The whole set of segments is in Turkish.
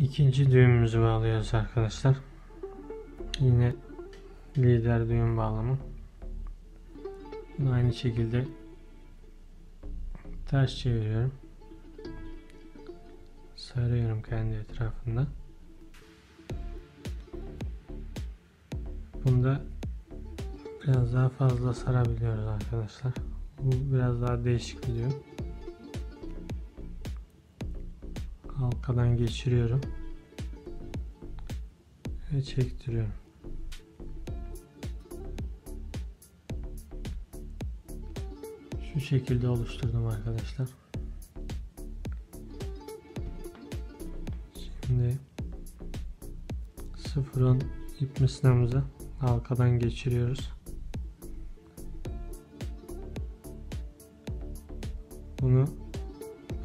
İkinci düğümümüzü bağlıyoruz arkadaşlar. Yine lider düğüm bağlamı. Bunu aynı şekilde ters çeviriyorum. Sarıyorum kendi etrafında. Bunda biraz daha fazla sarabiliyoruz arkadaşlar. Bu biraz daha değişik bir düğüm. Halkadan geçiriyorum ve çektiriyorum. Şu şekilde oluşturdum arkadaşlar. Şimdi sıfırın ip misinamızı halkadan geçiriyoruz. Bunu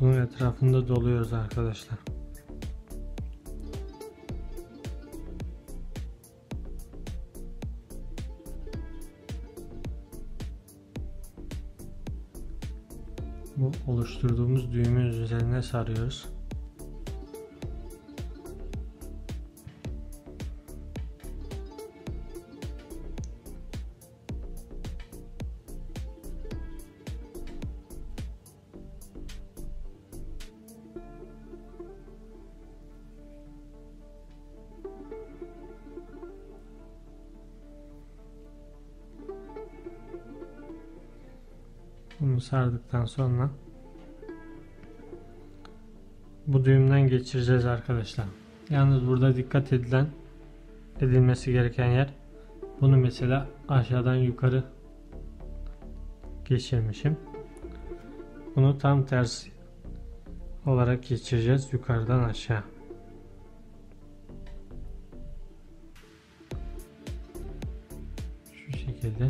bunun etrafında doluyoruz arkadaşlar. Bu oluşturduğumuz düğümün üzerine sarıyoruz. Bunu sardıktan sonra bu düğümden geçireceğiz arkadaşlar. Yalnız burada dikkat edilen edilmesi gereken yer bunu mesela aşağıdan yukarı geçirmişim. Bunu tam tersi olarak geçireceğiz yukarıdan aşağı. Şu şekilde.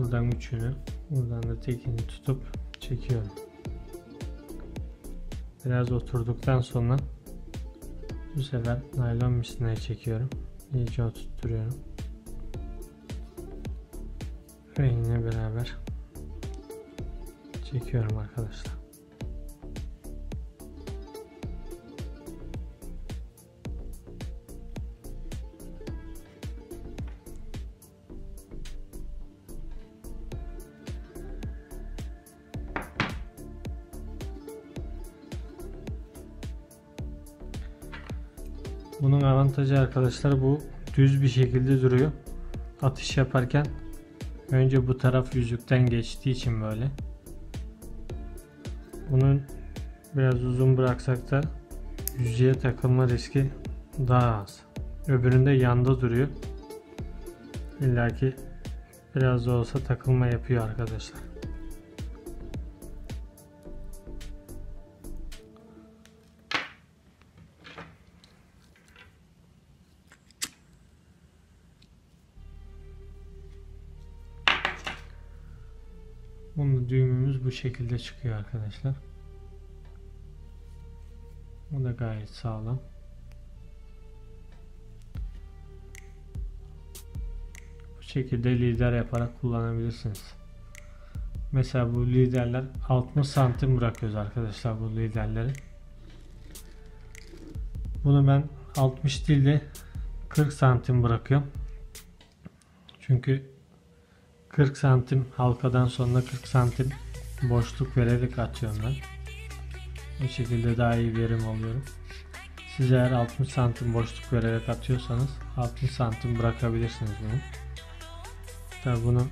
Buradan üçünü, buradan da tekini tutup çekiyorum. Biraz oturduktan sonra bu sefer naylon misinayı çekiyorum. İyice oturtturuyorum. Ve yine beraber çekiyorum arkadaşlar. Bunun avantajı arkadaşlar bu düz bir şekilde duruyor. Atış yaparken önce bu taraf yüzükten geçtiği için böyle. Bunun biraz uzun bıraksak da yüzeye takılma riski daha az. Öbüründe yanda duruyor. İlla ki biraz da olsa takılma yapıyor arkadaşlar. Bunun düğümümüz bu şekilde çıkıyor arkadaşlar. Bu da gayet sağlam. Bu şekilde lider yaparak kullanabilirsiniz. Mesela bu liderler 60 santim bırakıyoruz arkadaşlar bu liderleri. Bunu ben 60 değil de 40 santim bırakıyorum. Çünkü 40 santim halkadan sonra 40 santim boşluk vererek atıyorum ben. Bu şekilde daha iyi verim alıyorum. Siz eğer 60 santim boşluk vererek atıyorsanız 60 santim bırakabilirsiniz bunu. Tabi bunun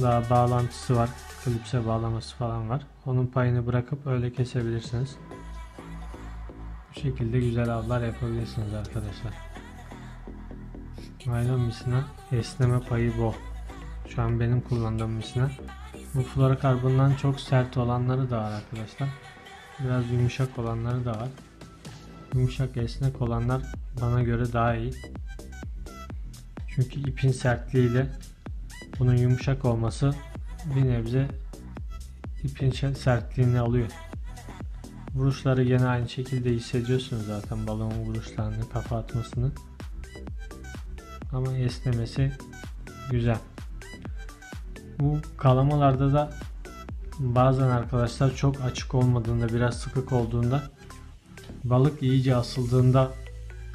daha bağlantısı var. Klipse bağlaması falan var. Onun payını bırakıp öyle kesebilirsiniz. Bu şekilde güzel avlar yapabilirsiniz arkadaşlar. Naylon misina esneme payı bol. Şu an benim kullandığım misina. Bu fluorokarbondan çok sert olanları da var arkadaşlar. Biraz yumuşak olanları da var. Yumuşak esnek olanlar bana göre daha iyi. Çünkü ipin sertliğiyle bunun yumuşak olması bir nebze ipin sertliğini alıyor. Vuruşları yine aynı şekilde hissediyorsunuz zaten balonun vuruşlarını, kafa atmasını. Ama esnemesi güzel. Bu kalamalarda da bazen arkadaşlar çok açık olmadığında biraz sıkık olduğunda balık iyice asıldığında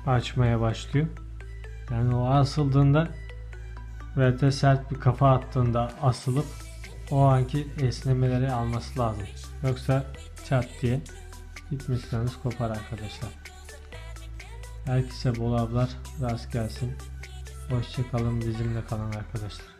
açmaya başlıyor. Yani o asıldığında ve de sert bir kafa attığında asılıp o anki esnemeleri alması lazım. Yoksa çat diye gitmişseniz kopar arkadaşlar. Herkese bol avlar rast gelsin. Hoşçakalın bizimle kalın arkadaşlar.